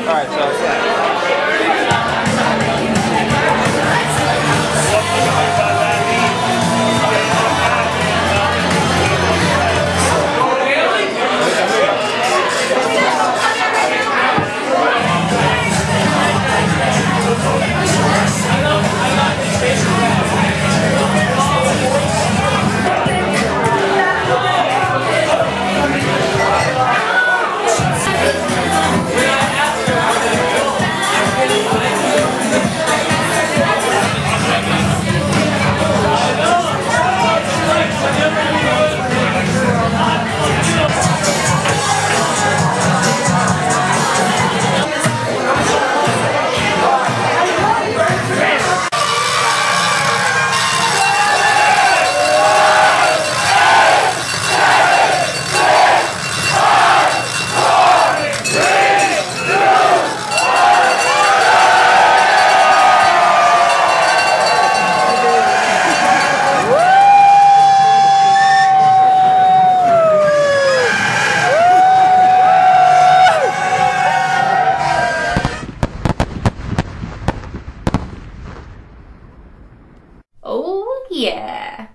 All right, so. Yeah.